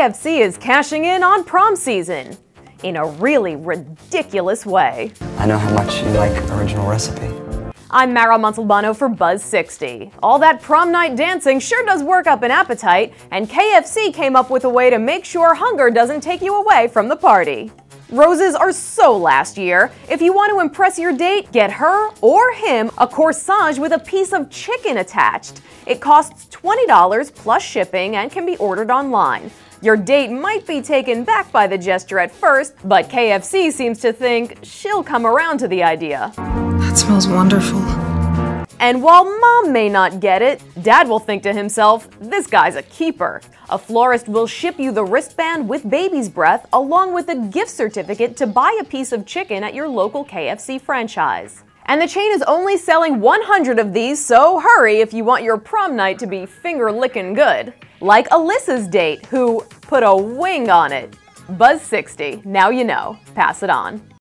KFC is cashing in on prom season in a really ridiculous way. I know how much you like original recipe. I'm Mara Montalbano for Buzz 60. All that prom night dancing sure does work up an appetite, and KFC came up with a way to make sure hunger doesn't take you away from the party. Roses are so last year. If you want to impress your date, get her or him a corsage with a piece of chicken attached. It costs $20 plus shipping and can be ordered online. Your date might be taken back by the gesture at first, but KFC seems to think she'll come around to the idea. That smells wonderful. And while mom may not get it, dad will think to himself, this guy's a keeper. A florist will ship you the wristband with baby's breath along with a gift certificate to buy a piece of chicken at your local KFC franchise. And the chain is only selling 100 of these, so hurry if you want your prom night to be finger licking good. Like Alyssa's date, who put a wing on it. Buzz 60, now you know. Pass it on.